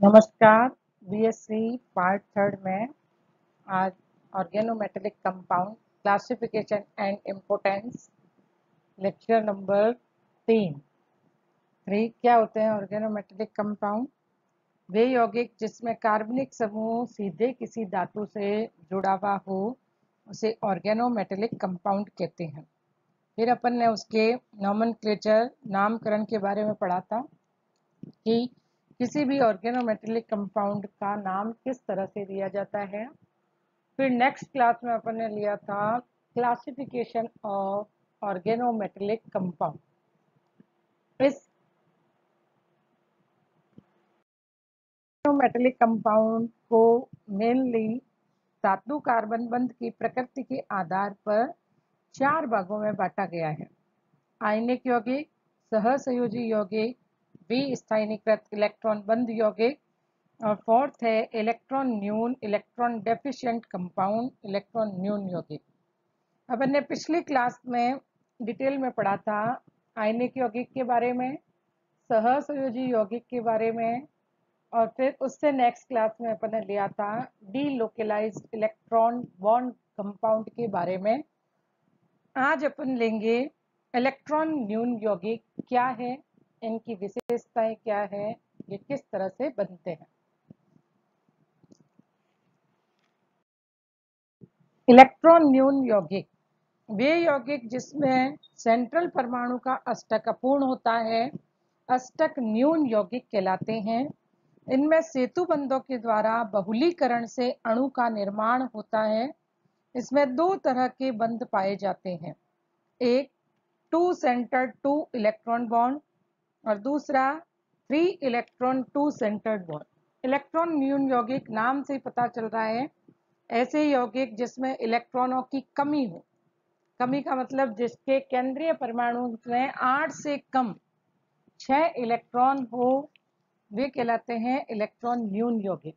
नमस्कार BSc part third में आज organometallic compound classification and importance lecture number तीन। थ्री क्या होते हैं ऑर्गेनोमेटेलिक कंपाउंड वे यौगिक जिसमें कार्बनिक समूह सीधे किसी धातु से जुड़ा हुआ हो, उसे ऑर्गेनोमेटेलिक कंपाउंड कहते हैं। फिर अपन ने उसके नॉमन नामकरण के बारे में पढ़ा था कि किसी भी ऑर्गेनोमेटेलिक कंपाउंड का नाम किस तरह से दिया जाता है? फिर नेक्स्ट क्लास में अपन ने लिया था क्लासिफिकेशन ऑफ़ ऑर्गेनोमेटेलिक कंपाउंड इस ऑर्गेनोमेटेलिक कंपाउंड को मेनली धातु कार्बन बंध की प्रकृति के आधार पर चार भागों में बांटा गया है। आयनिक यौगिक, सहसंयोजी यौगिक बी स्थानीकृत इलेक्ट्रॉन बंद यौगिक और फोर्थ है इलेक्ट्रॉन न्यून इलेक्ट्रॉन डेफिशिएंट कंपाउंड इलेक्ट्रॉन न्यून यौगिक अब हमने पिछली क्लास में डिटेल में पढ़ा था आयनिक यौगिक के बारे में, सहसंयोजी यौगिक के बारे में, और फिर उससे नेक्स्ट क्लास में अपन ने लिया था D localise electron bond compound के बारे में। आज अपन लेंगे इलेक्ट्रॉन न्यून यौगिक क्या है इनकी विशेषताएँ क्या है, ये किस तरह से बनते हैं? इलेक्ट्रॉन न्यून यौगिक। वे यौगिक जिसमें सेंट्रल परमाणु का अष्टक अपूर्ण होता है, अष्टक न्यून यौगिक कहलाते हैं। इनमें सेतु बंधों के द्वारा बहुलीकरण से अणु का निर्माण होता है। इसमें दो तरह के बंध पाए जाते हैं। एक two centre two electron bond और दूसरा three electron two centred bond electron न्यून यौगिक नाम से ही पता चल रहा है। ऐसे यौगिक जिसमें इलेक्ट्रॉनों की कमी हो। कमी का मतलब जिसके केंद्रीय परमाणु में आठ से कम छह इलेक्ट्रॉन हो, वे कहलाते हैं इलेक्ट्रॉन न्यून यौगिक।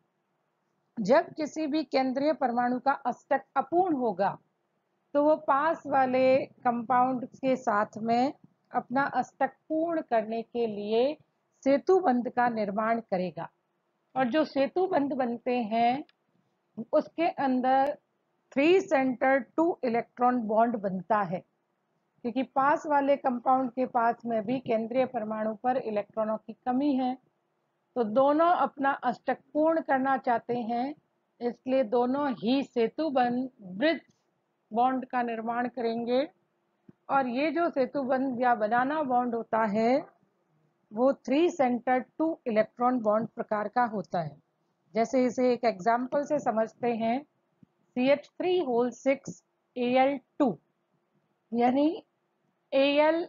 जब किसी भी केंद्रीय परमाणु का अष्टक अपूर्ण होगा तो वो पास वाले कंपाउंड के साथ में अपना अष्टक पूर्ण करने के लिए सेतु बंध का निर्माण करेगा। और जो सेतु बंध बनते हैं, उसके अंदर three centre two electron bond बनता है। क्योंकि पास वाले कंपाउंड के पास में भी केंद्रीय परमाणु पर इलेक्ट्रॉनों की कमी है। तो दोनों अपना अष्टक पूर्ण करना चाहते हैं, इसलिए दोनों ही सेतु बंध ब्रिज बॉन्ड का निर्माण करेंगे। और ये जो सेतु बंध या बनाना बॉन्ड होता है, वो three centre two electron bond प्रकार का होता है। जैसे इसे एक एग्ज़ाम्पल से समझते हैं C H three whole six A L two यानी A L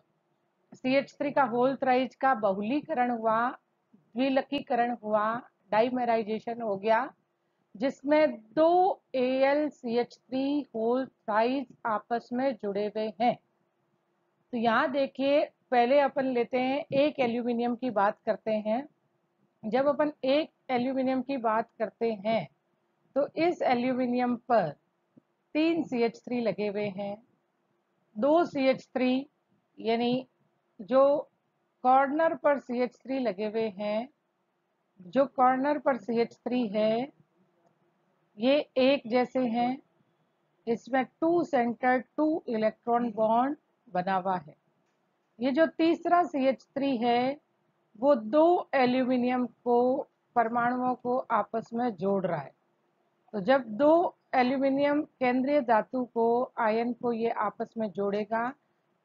C H three का होल थ्राइज का बहुलीकरण हुआ, द्विलकीकरण हुआ डाइमेराइजेशन हो गया, जिसमें दो A L C H three whole thrice आपस में जुड़े हुए हैं। तो यहाँ देखिए, पहले अपन लेते हैं, एक एल्यूमिनियम की बात करते हैं। जब अपन एक एल्यूमिनियम की बात करते हैं तो इस एल्यूमिनियम पर तीन सी एच थ्री लगे हुए हैं। दो सी एच थ्री यानी जो कॉर्नर पर सी एच थ्री लगे हुए हैं, जो कॉर्नर पर सी एच थ्री है, ये एक जैसे हैं। इसमें two centre two electron bond बना हुआ है। ये जो तीसरा सी एच थ्री है, वो दो एल्यूमिनियम को, परमाणुओं को आपस में जोड़ रहा है। तो जब दो एल्यूमिनियम केंद्रीय धातु को आयन को ये आपस में जोड़ेगा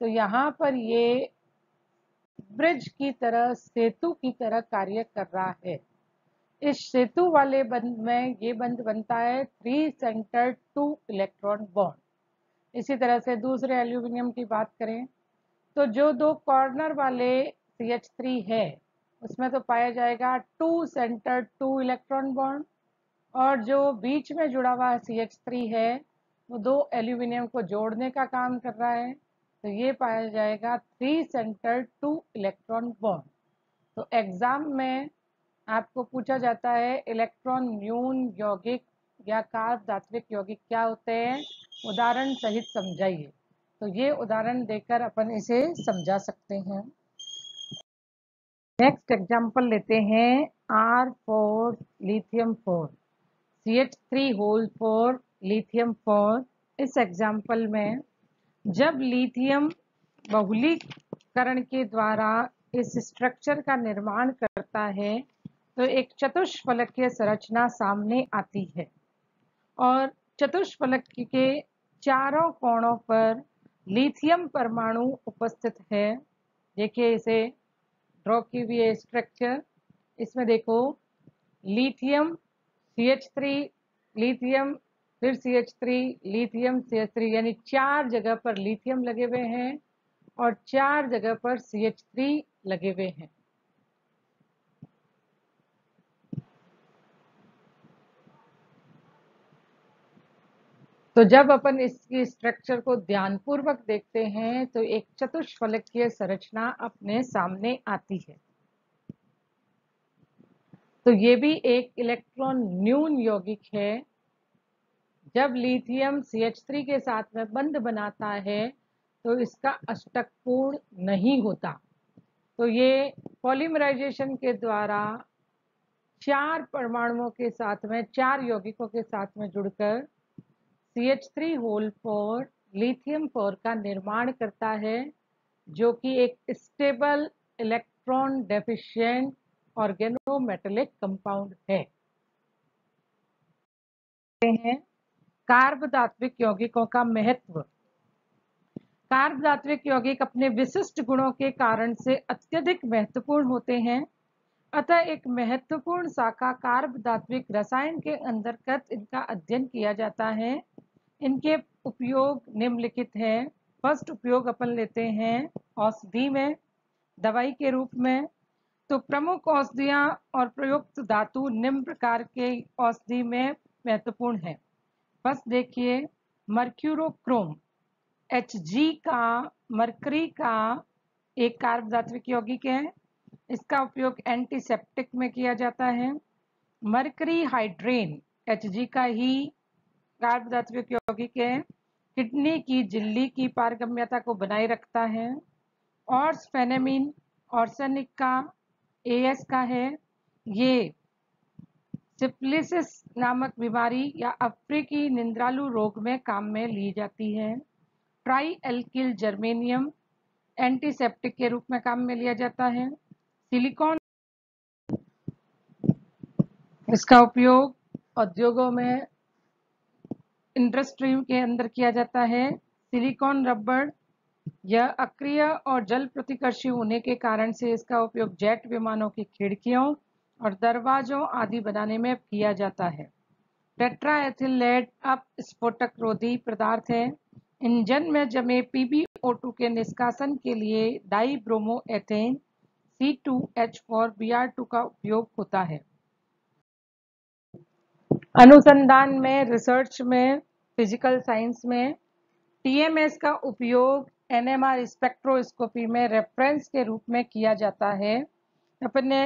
तो यहाँ पर ये ब्रिज की तरह, सेतु की तरह कार्य कर रहा है। इस सेतु वाले बंध में ये बंद बनता है three centre two electron bond इसी तरह से दूसरे एल्यूमिनियम की बात करें तो जो दो कॉर्नर वाले सी एच थ्री है, उसमें तो पाया जाएगा two centre two electron bond और जो बीच में जुड़ा हुआ सी एच थ्री है, वो दो एल्यूमिनियम को जोड़ने का काम कर रहा है तो ये पाया जाएगा three centre two electron bond तो एग्ज़ाम में आपको पूछा जाता है इलेक्ट्रॉन न्यून यौगिक या कार्ब धात्विक यौगिक क्या होते हैं? उदाहरण सहित समझाइए। तो ये उदाहरण देकर अपन इसे समझा सकते हैं। नेक्स्ट एग्ज़ाम्पल लेते हैं। R four lithium four C H three whole four lithium four इस एग्ज़ाम्पल में जब लिथियम बहुलीकरण के द्वारा इस स्ट्रक्चर का निर्माण करता है तो एक चतुष्फलकीय संरचना सामने आती है। और चतुष्फलक के चारों कोणों पर लिथियम परमाणु उपस्थित है। देखिए इसे, ड्रॉ की हुई है स्ट्रक्चर इसमें देखो, lithium C H three lithium, फिर C H three lithium C H three यानी चार जगह पर लिथियम लगे हुए हैं और चार जगह पर सी एच थ्री लगे हुए हैं। तो जब अपन इसकी स्ट्रक्चर को ध्यानपूर्वक देखते हैं तो एक चतुष्फलकीय संरचना अपने सामने आती है। तो ये भी एक इलेक्ट्रॉन न्यून यौगिक है। जब लिथियम CH3 के साथ में बंध बनाता है तो इसका अष्टक पूर्ण नहीं होता। तो ये पॉलीमराइजेशन के द्वारा चार परमाणुओं के साथ में, चार यौगिकों के साथ में जुड़कर CH3 whole four lithium four का निर्माण करता है, जो कि एक stable electron deficient organometallic compound है। हैं कार्ब यौगिकों का महत्व। कार्ब धात्विक यौगिक अपने विशिष्ट गुणों के कारण से अत्यधिक महत्वपूर्ण होते हैं। अतः एक महत्वपूर्ण शाखा कार्ब धात्विक रसायन के अंतर्गत इनका अध्ययन किया जाता है। इनके उपयोग निम्नलिखित है। फ़र्स्ट उपयोग अपन लेते हैं औषधि में, दवाई के रूप में। तो प्रमुख औषधियाँ और प्रयुक्त धातु निम्न प्रकार के औषधि में महत्वपूर्ण है। फ़र्स्ट देखिए मर्क्यूरोक्रोम एच जी का मरकरी का एक कार्ब धात्विक यौगिक है। इसका उपयोग एंटीसेप्टिक में किया जाता है। मरकरी हाइड्रेन एच जी का ही कार्ब धात्विक यौगिक है किडनी की झिल्ली की पारगम्यता को बनाए रखता है और फेनेमिन ऑर्सेनिक का एएस का है। ये सिप्लिसिस नामक बीमारी या अफ्रीकी निंद्रालु रोग में काम में ली जाती है। ट्राई एल्किल जर्मेनियम एंटीसेप्टिक के रूप में काम में लिया जाता है। सिलिकॉन इसका उपयोग उद्योगों में इंडस्ट्री के अंदर किया जाता है। सिलिकॉन, रबर यह अक्रिय और जल प्रतिकर्षी होने के कारण से इसका उपयोग जेट विमानों की खिड़कियों और दरवाजों आदि बनाने में किया जाता है। टेट्राएथिलेट अप स्फोटक रोधी पदार्थ है। इंजन में जमे PbO2 के निष्कासन के लिए die bromo ethane C2H4 Br2 का उपयोग होता है। अनुसंधान में, रिसर्च में फ़िज़िकल साइंस में, टीएमएस का उपयोग एनएमआर स्पेक्ट्रोस्कोपी में रेफरेंस के रूप में किया जाता है। अपन ने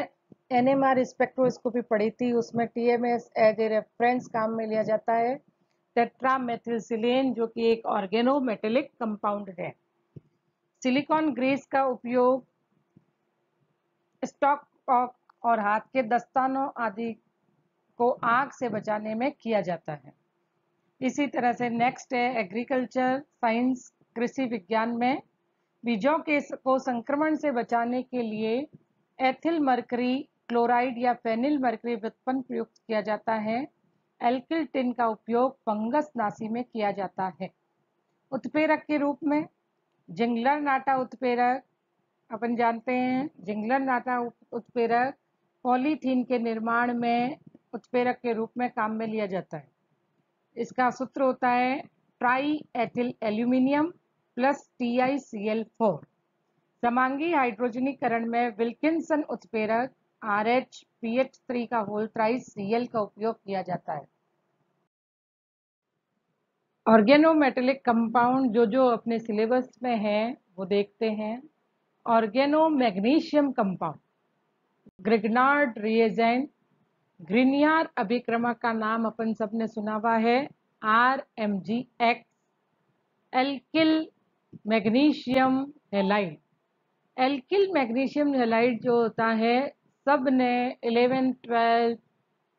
एनएमआर स्पेक्ट्रोस्कोपी पढ़ी थी, उसमें टीएमएस एज ए रेफरेंस काम में लिया जाता है। टेट्रामेथिलसिलेन, जो कि एक ऑर्गेनोमेटेलिक कंपाउंड है। सिलिकॉन ग्रेस का उपयोग स्टॉक और हाथ के दस्तानों आदि को आग से बचाने में किया जाता है। इसी तरह से नेक्स्ट है एग्रीकल्चर साइंस कृषि विज्ञान में। बीजों के को संक्रमण से बचाने के लिए एथिल मरकरी क्लोराइड या फेनिल मरकरी व्युत्पन्न प्रयुक्त किया जाता है। एल्किल टिन का उपयोग फंगस नासी में किया जाता है। उत्प्रेरक के रूप में जिंगलर नाटा उत्प्रेरक, अपन जानते हैं, जिंगलर नाटा उत्प्रेरक पॉलीथीन के निर्माण में उत्प्रेरक के रूप में काम में लिया जाता है। इसका सूत्र होता है triethyl aluminium plus T I C L four समांगी हाइड्रोजनीकरण में विल्किंसन उत्प्रेरक R H P H three का होल ट्राई सी एल का उपयोग किया जाता है। ऑर्गेनोमेटेलिक कंपाउंड जो जो अपने सिलेबस में है, वो देखते हैं। Organo magnesium compound Grignard reagent Grignard अभिक्रमक का नाम अपन सबने सुना हुआ है। R M G X alkyl magnesium halide alkyl magnesium halide जो होता है सबने eleventh twelfth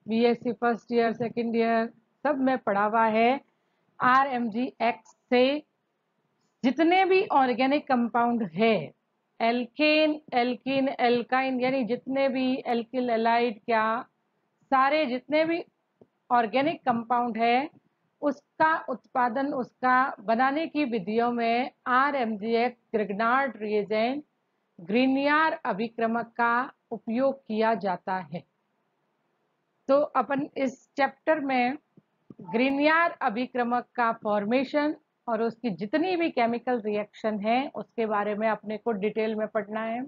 BSc first year second year सब में पढ़ा हुआ है। आर एम जी एक्स से जितने भी ऑर्गेनिक कंपाउंड है एल्केन एल्किन एल्काइन यानी जितने भी एल्किल एलाइड क्या सारे जितने भी ऑर्गेनिक कंपाउंड है, उसका उत्पादन, उसका बनाने की विधियों में R M G X Grignard reagent Grignard अभिक्रमक का उपयोग किया जाता है। तो अपन इस चैप्टर में ग्रीनियार अभिक्रमक का फॉर्मेशन और उसकी जितनी भी केमिकल रिएक्शन है, उसके बारे में अपने को डिटेल में पढ़ना है।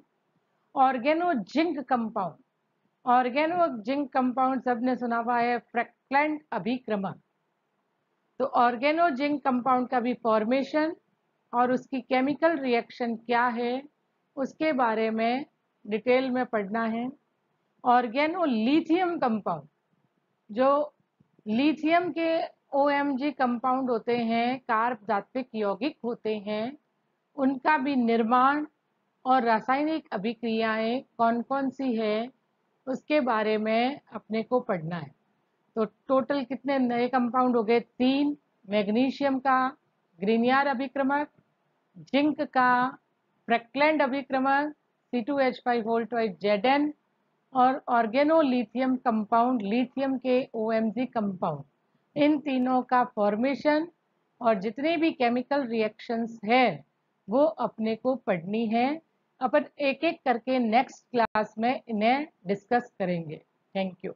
Organo zinc compound organo zinc compound सबने सुना हुआ है फ्रैक्लेंट अभिक्रमक तो ऑर्गेनो जिंक कंपाउंड का भी फॉर्मेशन और उसकी केमिकल रिएक्शन क्या है, उसके बारे में डिटेल में पढ़ना है। ऑर्गेनो लिथियम कंपाउंड जो लिथियम के ओएमजी कंपाउंड होते हैं कार्ब धात्विक यौगिक होते हैं, उनका भी निर्माण और रासायनिक अभिक्रियाएँ कौन कौन सी है उसके बारे में अपने को पढ़ना है। तो टोटल कितने नए कंपाउंड हो गए? तीन मैग्नीशियम का ग्रीनियर अभिक्रमक जिंक का फ्रैक्लैंड अभिक्रमक C two H five volt Z N और ऑर्गेनोलिथियम कंपाउंड लिथियम के ओ कंपाउंड इन तीनों का फॉर्मेशन और जितने भी केमिकल रिएक्शंस है, वो अपने को पढ़नी है। अपन एक एक करके नेक्स्ट क्लास में इन्हें डिस्कस करेंगे। Thank you